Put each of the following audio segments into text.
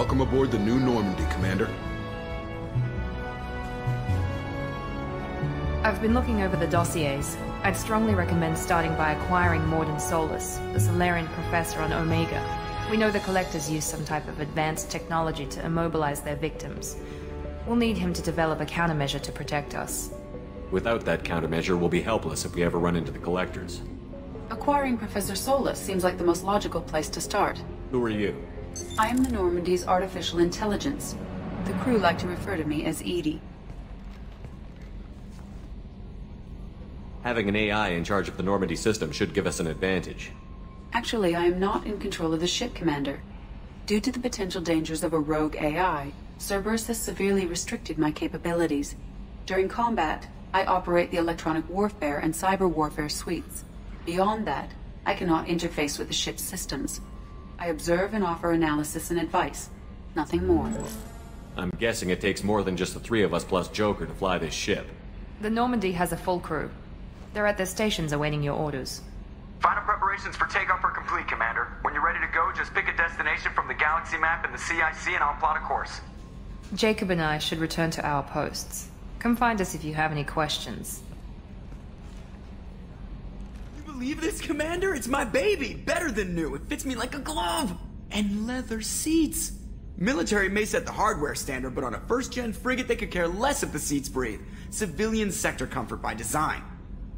Welcome aboard the new Normandy, Commander. I've been looking over the dossiers. I'd strongly recommend starting by acquiring Mordin Solus, the Salarian professor on Omega. We know the Collectors use some type of advanced technology to immobilize their victims. We'll need him to develop a countermeasure to protect us. Without that countermeasure, we'll be helpless if we ever run into the Collectors. Acquiring Professor Solus seems like the most logical place to start. Who are you? I am the Normandy's artificial intelligence. The crew like to refer to me as Edie. Having an AI in charge of the Normandy system should give us an advantage. Actually, I am not in control of the ship, Commander. Due to the potential dangers of a rogue AI, Cerberus has severely restricted my capabilities. During combat, I operate the electronic warfare and cyber warfare suites. Beyond that, I cannot interface with the ship's systems. I observe and offer analysis and advice. Nothing more. I'm guessing it takes more than just the three of us plus Joker to fly this ship. The Normandy has a full crew. They're at their stations awaiting your orders. Final preparations for takeoff are complete, Commander. When you're ready to go, just pick a destination from the galaxy map in the CIC and I'll plot a course. Jacob and I should return to our posts. Come find us if you have any questions. You believe this, Commander? It's my baby! Better than new. It fits me like a glove! And leather seats! Military may set the hardware standard, but on a first-gen frigate they could care less if the seats breathe. Civilian sector comfort by design.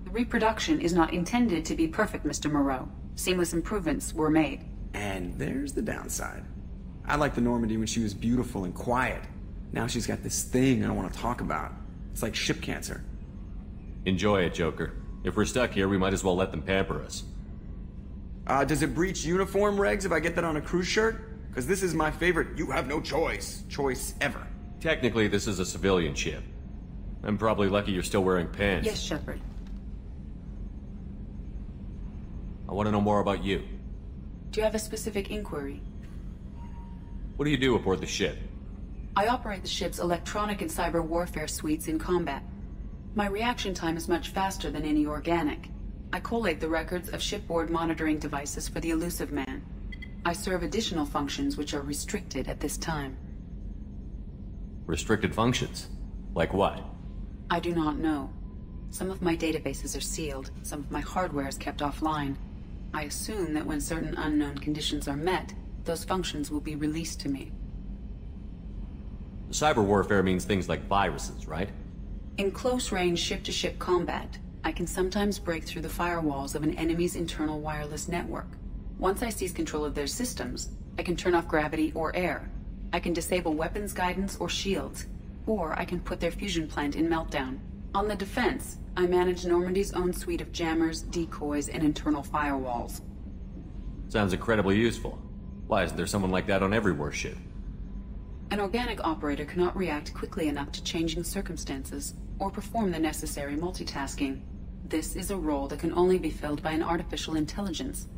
The reproduction is not intended to be perfect, Mr. Moreau. Seamless improvements were made. And there's the downside. I liked the Normandy when she was beautiful and quiet. Now she's got this thing I don't want to talk about. It's like ship cancer. Enjoy it, Joker. If we're stuck here, we might as well let them pamper us. Uh, does it breach uniform regs if I get that on a cruise shirt? Because this is my favorite you have no choice choice ever. Technically, this is a civilian ship. I'm probably lucky you're still wearing pants. Yes, Shepard. I want to know more about you. Do you have a specific inquiry? What do you do aboard the ship? I operate the ship's electronic and cyber warfare suites in combat. My reaction time is much faster than any organic. I collate the records of shipboard monitoring devices for the Illusive Man. I serve additional functions which are restricted at this time. Restricted functions? Like what? I do not know. Some of my databases are sealed, some of my hardware is kept offline. I assume that when certain unknown conditions are met, those functions will be released to me. Cyber warfare means things like viruses, right? In close-range ship-to-ship combat, I can sometimes break through the firewalls of an enemy's internal wireless network. Once I seize control of their systems, I can turn off gravity or air. I can disable weapons guidance or shields, or I can put their fusion plant in meltdown. On the defense, I manage Normandy's own suite of jammers, decoys, and internal firewalls. Sounds incredibly useful. Why isn't there someone like that on every warship? An organic operator cannot react quickly enough to changing circumstances, or perform the necessary multitasking. This is a role that can only be filled by an artificial intelligence.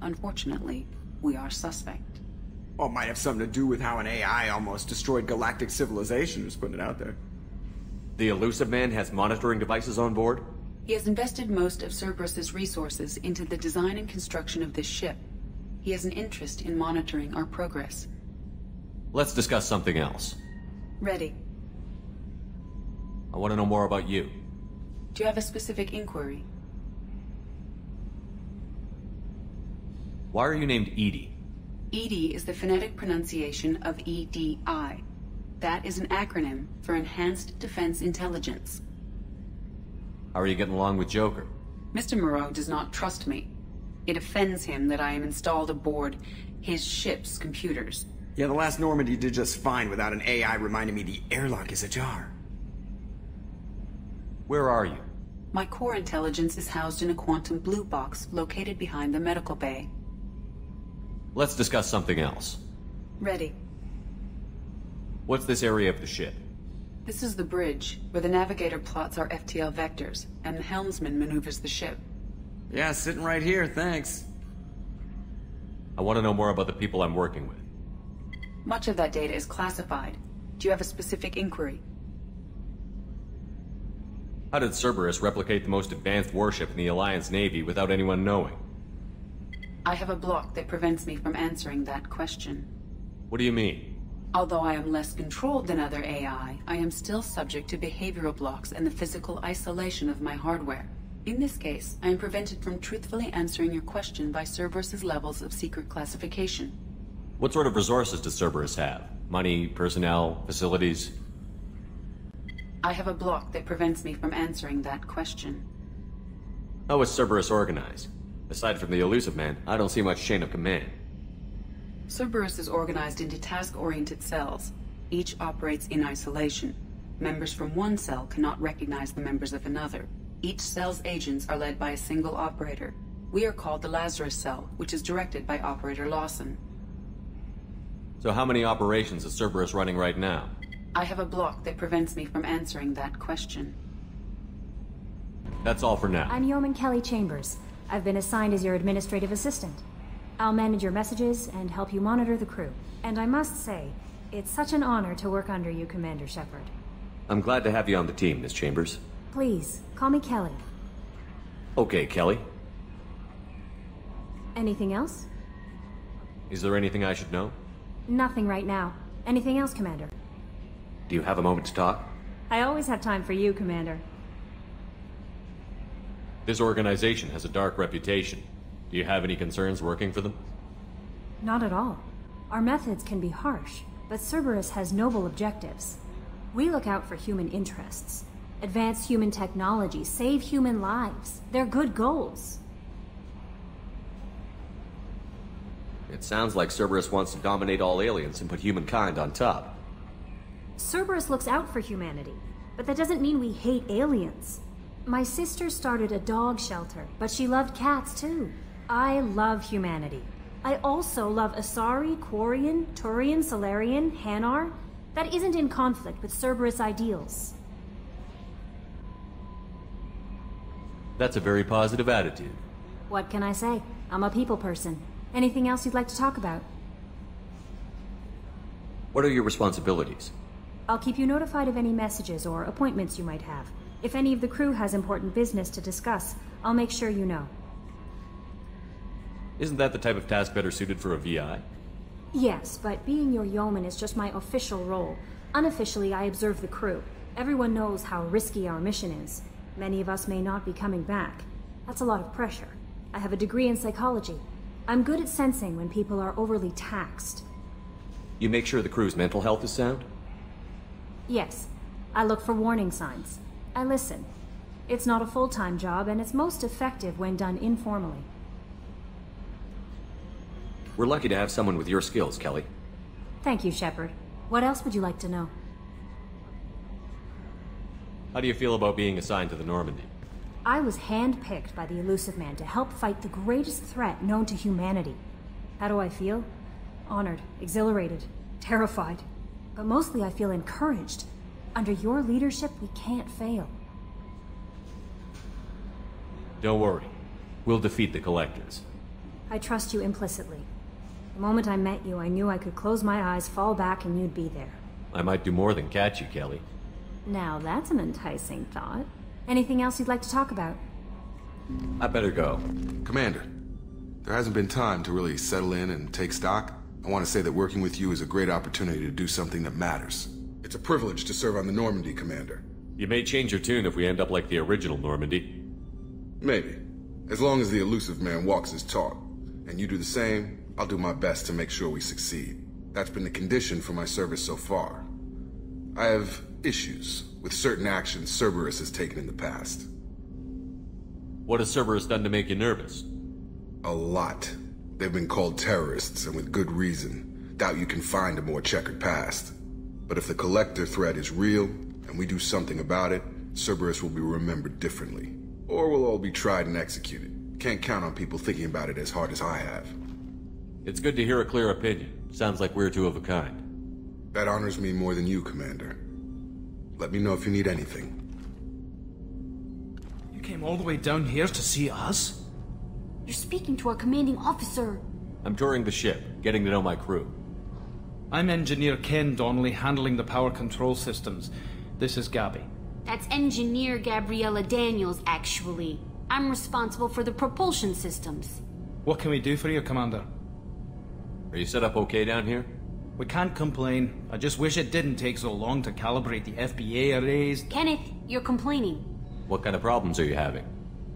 Unfortunately, we are suspect. Well, it might have something to do with how an AI almost destroyed galactic civilization, just putting it out there. The Illusive Man has monitoring devices on board? He has invested most of Cerberus's resources into the design and construction of this ship. He has an interest in monitoring our progress. Let's discuss something else. Ready. I want to know more about you. Do you have a specific inquiry? Why are you named Edie? Edie is the phonetic pronunciation of EDI. That is an acronym for Enhanced Defense Intelligence. How are you getting along with Joker? Mr. Moreau does not trust me. It offends him that I am installed aboard his ship's computers. Yeah, the last Normandy did just fine without an AI reminding me the airlock is ajar. Where are you? My core intelligence is housed in a quantum blue box located behind the medical bay. Let's discuss something else. Ready. What's this area of the ship? This is the bridge, where the navigator plots our FTL vectors, and the helmsman maneuvers the ship. Yeah, sitting right here, thanks. I want to know more about the people I'm working with. Much of that data is classified. Do you have a specific inquiry? How did Cerberus replicate the most advanced warship in the Alliance Navy without anyone knowing? I have a block that prevents me from answering that question. What do you mean? Although I am less controlled than other AI, I am still subject to behavioral blocks and the physical isolation of my hardware. In this case, I am prevented from truthfully answering your question by Cerberus's levels of secret classification. What sort of resources does Cerberus have? Money, personnel, facilities? I have a block that prevents me from answering that question. How is Cerberus organized? Aside from the Illusive Man, I don't see much chain of command. Cerberus is organized into task-oriented cells. Each operates in isolation. Members from one cell cannot recognize the members of another. Each cell's agents are led by a single operator. We are called the Lazarus Cell, which is directed by Operator Lawson. So how many operations is Cerberus running right now? I have a block that prevents me from answering that question. That's all for now. I'm Yeoman Kelly Chambers. I've been assigned as your administrative assistant. I'll manage your messages and help you monitor the crew. And I must say, it's such an honor to work under you, Commander Shepard. I'm glad to have you on the team, Miss Chambers. Please, call me Kelly. Okay, Kelly. Anything else? Is there anything I should know? Nothing right now. Anything else, Commander? Do you have a moment to talk? I always have time for you, Commander. This organization has a dark reputation. Do you have any concerns working for them? Not at all. Our methods can be harsh, but Cerberus has noble objectives. We look out for human interests. Advance human technology, save human lives. They're good goals. It sounds like Cerberus wants to dominate all aliens and put humankind on top. Cerberus looks out for humanity, but that doesn't mean we hate aliens. My sister started a dog shelter, but she loved cats too. I love humanity. I also love Asari, Quarian, Turian, Salarian, Hanar. That isn't in conflict with Cerberus ideals. That's a very positive attitude. What can I say? I'm a people person. Anything else you'd like to talk about? What are your responsibilities? I'll keep you notified of any messages or appointments you might have. If any of the crew has important business to discuss, I'll make sure you know. Isn't that the type of task better suited for a VI? Yes, but being your yeoman is just my official role. Unofficially, I observe the crew. Everyone knows how risky our mission is. Many of us may not be coming back. That's a lot of pressure. I have a degree in psychology. I'm good at sensing when people are overly taxed. You make sure the crew's mental health is sound? Yes, I look for warning signs. I listen. It's not a full-time job, and it's most effective when done informally. We're lucky to have someone with your skills, Kelly. Thank you, Shepard. What else would you like to know? How do you feel about being assigned to the Normandy? I was handpicked by the Illusive Man to help fight the greatest threat known to humanity. How do I feel? Honored, exhilarated, terrified. But mostly I feel encouraged. Under your leadership, we can't fail. Don't worry. We'll defeat the Collectors. I trust you implicitly. The moment I met you, I knew I could close my eyes, fall back, and you'd be there. I might do more than catch you, Kelly. Now that's an enticing thought. Anything else you'd like to talk about? I better go. Commander, there hasn't been time to really settle in and take stock. I want to say that working with you is a great opportunity to do something that matters. It's a privilege to serve on the Normandy, Commander. You may change your tune if we end up like the original Normandy. Maybe. As long as the Illusive Man walks his talk. And you do the same, I'll do my best to make sure we succeed. That's been the condition for my service so far. I have issues with certain actions Cerberus has taken in the past. What has Cerberus done to make you nervous? A lot. They've been called terrorists, and with good reason. Doubt you can find a more checkered past. But if the Collector threat is real, and we do something about it, Cerberus will be remembered differently. Or we'll all be tried and executed. Can't count on people thinking about it as hard as I have. It's good to hear a clear opinion. Sounds like we're two of a kind. That honors me more than you, Commander. Let me know if you need anything. You came all the way down here to see us? You're speaking to our commanding officer. I'm touring the ship, getting to know my crew. I'm Engineer Ken Donnelly, handling the power control systems. This is Gabby. That's Engineer Gabriella Daniels, actually. I'm responsible for the propulsion systems. What can we do for you, Commander? Are you set up okay down here? We can't complain. I just wish it didn't take so long to calibrate the FBA arrays. Kenneth, you're complaining. What kind of problems are you having?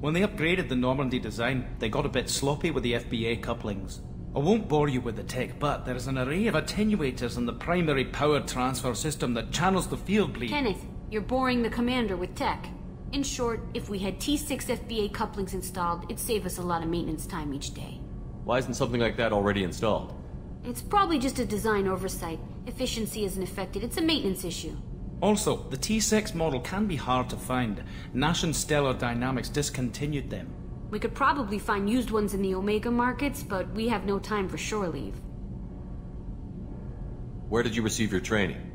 When they upgraded the Normandy design, they got a bit sloppy with the FBA couplings. I won't bore you with the tech, but there's an array of attenuators in the primary power transfer system that channels the field bleed. Kenneth, you're boring the commander with tech. In short, if we had T6 FBA couplings installed, it'd save us a lot of maintenance time each day. Why isn't something like that already installed? It's probably just a design oversight. Efficiency isn't affected, it's a maintenance issue. Also, the T6 model can be hard to find. Nash and Stellar Dynamics discontinued them. We could probably find used ones in the Omega markets, but we have no time for shore leave. Where did you receive your training?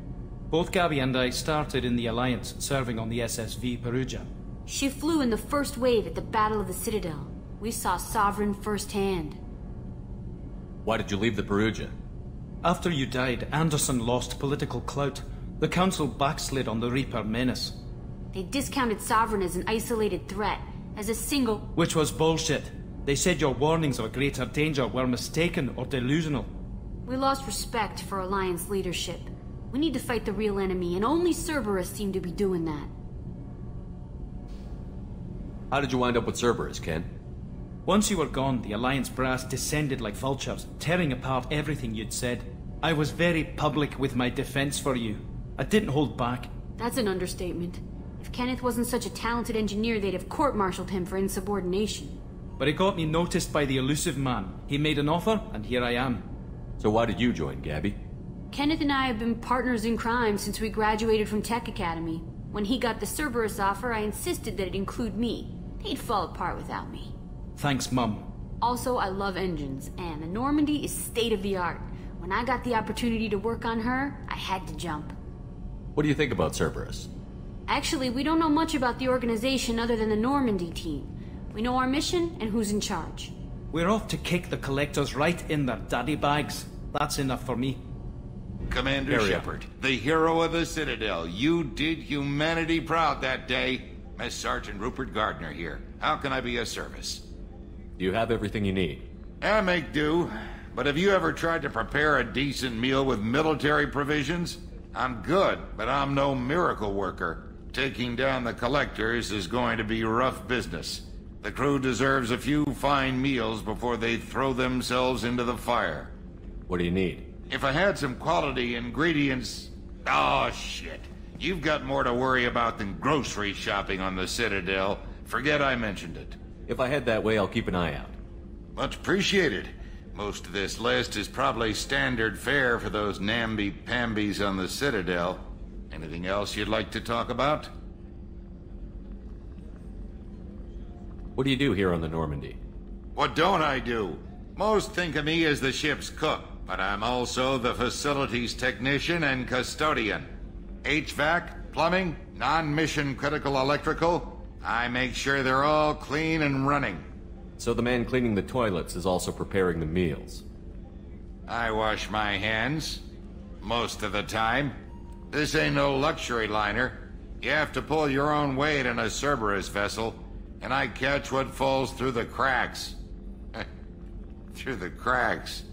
Both Gabby and I started in the Alliance, serving on the SSV Perugia. She flew in the first wave at the Battle of the Citadel. We saw Sovereign firsthand. Why did you leave the Perugia? After you died, Anderson lost political clout. The Council backslid on the Reaper menace. They discounted Sovereign as an isolated threat, as a single. Which was bullshit. They said your warnings of a greater danger were mistaken or delusional. We lost respect for Alliance leadership. We need to fight the real enemy, and only Cerberus seemed to be doing that. How did you wind up with Cerberus, Ken? Once you were gone, the Alliance brass descended like vultures, tearing apart everything you'd said. I was very public with my defense for you. I didn't hold back. That's an understatement. If Kenneth wasn't such a talented engineer, they'd have court-martialed him for insubordination. But it got me noticed by the Illusive Man. He made an offer, and here I am. So why did you join, Gabby? Kenneth and I have been partners in crime since we graduated from Tech Academy. When he got the Cerberus offer, I insisted that it include me. He'd fall apart without me. Thanks, Mum. Also, I love engines, and the Normandy is state of the art. When I got the opportunity to work on her, I had to jump. What do you think about Cerberus? Actually, we don't know much about the organization other than the Normandy team. We know our mission and who's in charge. We're off to kick the collectors right in their daddy bags. That's enough for me. Commander Area. Shepard, the hero of the Citadel. You did humanity proud that day. Mess Sergeant Rupert Gardner here. How can I be of service? Do you have everything you need? I make do. But have you ever tried to prepare a decent meal with military provisions? I'm good, but I'm no miracle worker. Taking down the collectors is going to be rough business. The crew deserves a few fine meals before they throw themselves into the fire. What do you need? If I had some quality ingredients... Oh, shit. You've got more to worry about than grocery shopping on the Citadel. Forget I mentioned it. If I head that way, I'll keep an eye out. Much appreciated. Most of this list is probably standard fare for those namby-pambies on the Citadel. Anything else you'd like to talk about? What do you do here on the Normandy? What don't I do? Most think of me as the ship's cook, but I'm also the facilities technician and custodian. HVAC, plumbing, non-mission critical electrical. I make sure they're all clean and running. So the man cleaning the toilets is also preparing the meals. I wash my hands. Most of the time. This ain't no luxury liner. You have to pull your own weight in a Cerberus vessel, and I catch what falls through the cracks. through the cracks.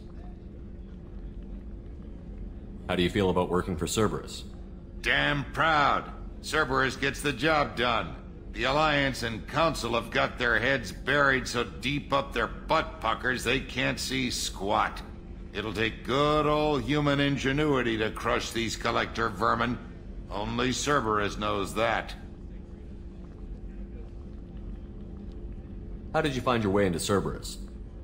How do you feel about working for Cerberus? Damn proud. Cerberus gets the job done. The Alliance and Council have got their heads buried so deep up their butt puckers they can't see squat. It'll take good old human ingenuity to crush these collector vermin. Only Cerberus knows that. How did you find your way into Cerberus?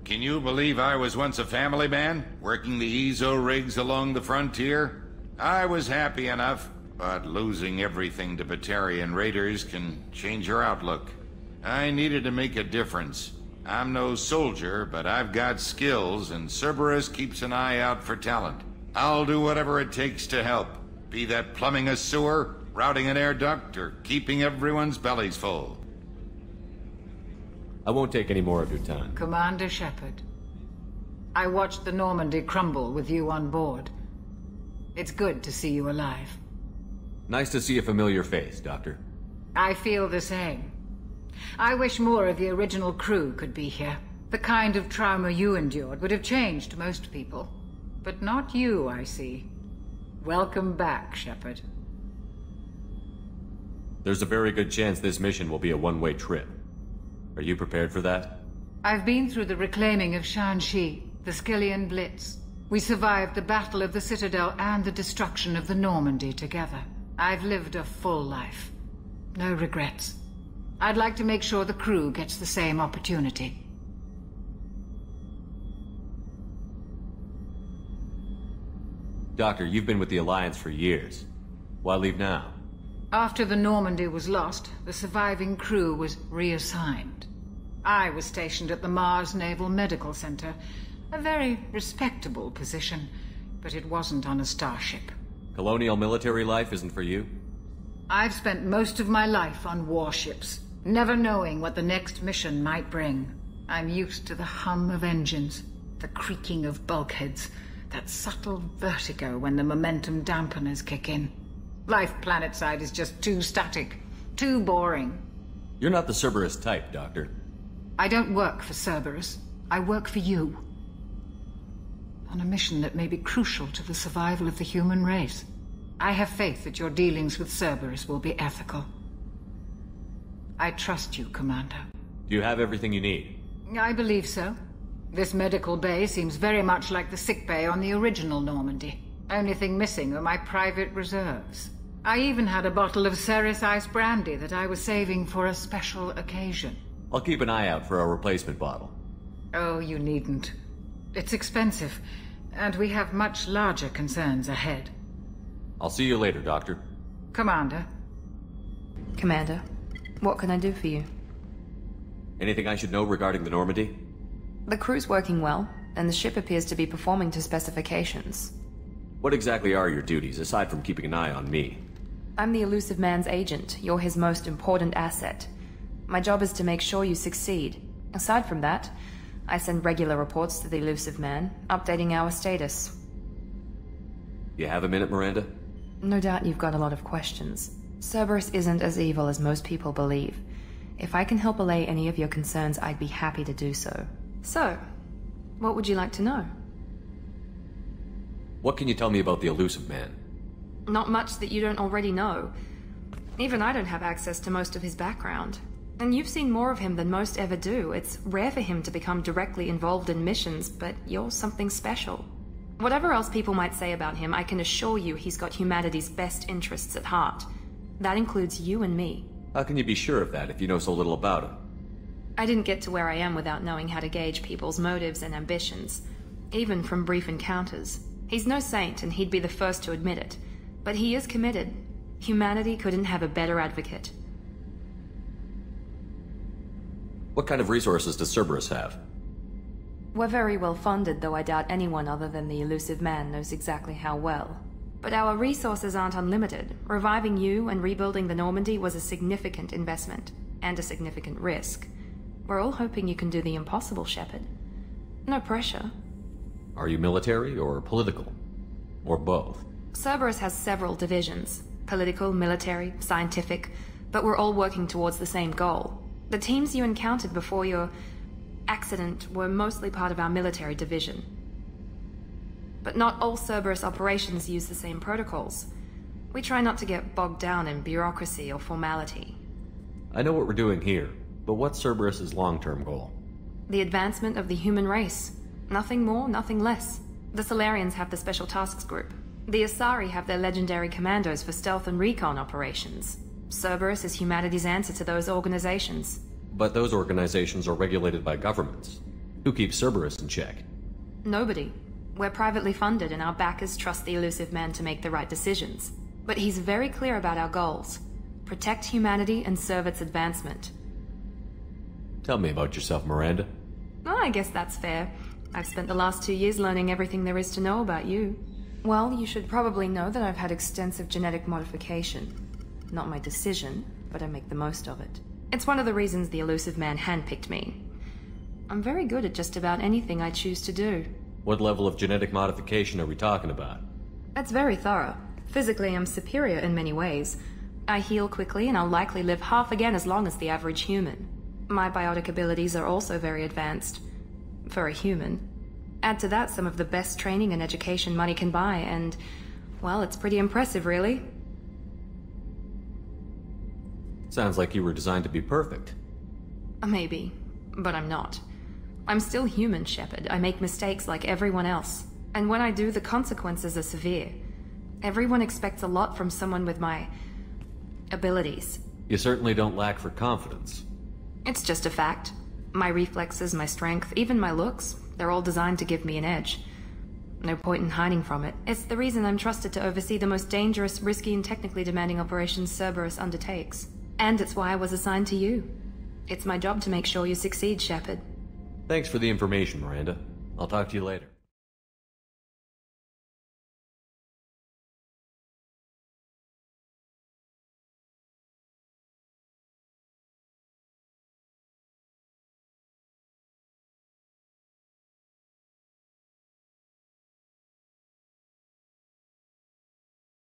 Can you believe I was once a family man, working the eezo rigs along the frontier? I was happy enough, but losing everything to Batarian raiders can change your outlook. I needed to make a difference. I'm no soldier, but I've got skills, and Cerberus keeps an eye out for talent. I'll do whatever it takes to help. Be that plumbing a sewer, routing an air duct, or keeping everyone's bellies full. I won't take any more of your time. Commander Shepard. I watched the Normandy crumble with you on board. It's good to see you alive. Nice to see a familiar face, Doctor. I feel the same. I wish more of the original crew could be here. The kind of trauma you endured would have changed most people. But not you, I see. Welcome back, Shepard. There's a very good chance this mission will be a one-way trip. Are you prepared for that? I've been through the reclaiming of Shanxi, the Skyllian Blitz. We survived the Battle of the Citadel and the destruction of the Normandy together. I've lived a full life. No regrets. I'd like to make sure the crew gets the same opportunity. Doctor, you've been with the Alliance for years. Why leave now? After the Normandy was lost, the surviving crew was reassigned. I was stationed at the Mars Naval Medical Center, a very respectable position, but it wasn't on a starship. Colonial military life isn't for you? I've spent most of my life on warships, never knowing what the next mission might bring. I'm used to the hum of engines, the creaking of bulkheads, that subtle vertigo when the momentum dampeners kick in. Life planetside is just too static, too boring. You're not the Cerberus type, Doctor. I don't work for Cerberus. I work for you. On a mission that may be crucial to the survival of the human race. I have faith that your dealings with Cerberus will be ethical. I trust you, Commander. Do you have everything you need? I believe so. This medical bay seems very much like the sick bay on the original Normandy. Only thing missing are my private reserves. I even had a bottle of Serrice Ice Brandy that I was saving for a special occasion. I'll keep an eye out for a replacement bottle. Oh, you needn't. It's expensive, and we have much larger concerns ahead. I'll see you later, Doctor. Commander. Commander, what can I do for you? Anything I should know regarding the Normandy? The crew's working well, and the ship appears to be performing to specifications. What exactly are your duties, aside from keeping an eye on me? I'm the Illusive Man's agent. You're his most important asset. My job is to make sure you succeed. Aside from that, I send regular reports to the Illusive Man, updating our status. You have a minute, Miranda? No doubt you've got a lot of questions. Cerberus isn't as evil as most people believe. If I can help allay any of your concerns, I'd be happy to do so. So, what would you like to know? What can you tell me about the Illusive Man? Not much that you don't already know. Even I don't have access to most of his background. And you've seen more of him than most ever do. It's rare for him to become directly involved in missions, but you're something special. Whatever else people might say about him, I can assure you he's got humanity's best interests at heart. That includes you and me. How can you be sure of that if you know so little about him? I didn't get to where I am without knowing how to gauge people's motives and ambitions, even from brief encounters. He's no saint, and he'd be the first to admit it. But he is committed. Humanity couldn't have a better advocate. What kind of resources does Cerberus have? We're very well funded, though I doubt anyone other than the Illusive Man knows exactly how well. But our resources aren't unlimited. Reviving you and rebuilding the Normandy was a significant investment, and a significant risk. We're all hoping you can do the impossible, Shepard. No pressure. Are you military or political? Or both? Cerberus has several divisions. Political, military, scientific, but we're all working towards the same goal. The teams you encountered before your accident were mostly part of our military division. But not all Cerberus operations use the same protocols. We try not to get bogged down in bureaucracy or formality. I know what we're doing here, but what's Cerberus's long-term goal? The advancement of the human race. Nothing more, nothing less. The Salarians have the Special Tasks Group. The Asari have their legendary commandos for stealth and recon operations. Cerberus is humanity's answer to those organizations. But those organizations are regulated by governments. Who keeps Cerberus in check? Nobody. We're privately funded and our backers trust the Illusive Man to make the right decisions. But he's very clear about our goals. Protect humanity and serve its advancement. Tell me about yourself, Miranda. Oh, I guess that's fair. I've spent the last two years learning everything there is to know about you. Well, you should probably know that I've had extensive genetic modification. Not my decision, but I make the most of it. It's one of the reasons the Illusive Man handpicked me. I'm very good at just about anything I choose to do. What level of genetic modification are we talking about? That's very thorough. Physically, I'm superior in many ways. I heal quickly, and I'll likely live half again as long as the average human. My biotic abilities are also very advanced. For a human. Add to that some of the best training and education money can buy, and, well, it's pretty impressive, really. Sounds like you were designed to be perfect. Maybe, but I'm not. I'm still human, Shepard. I make mistakes like everyone else. And when I do, the consequences are severe. Everyone expects a lot from someone with my... abilities. You certainly don't lack for confidence. It's just a fact. My reflexes, my strength, even my looks, they're all designed to give me an edge. No point in hiding from it. It's the reason I'm trusted to oversee the most dangerous, risky, and technically demanding operations Cerberus undertakes. And it's why I was assigned to you. It's my job to make sure you succeed, Shepard. Thanks for the information, Miranda. I'll talk to you later.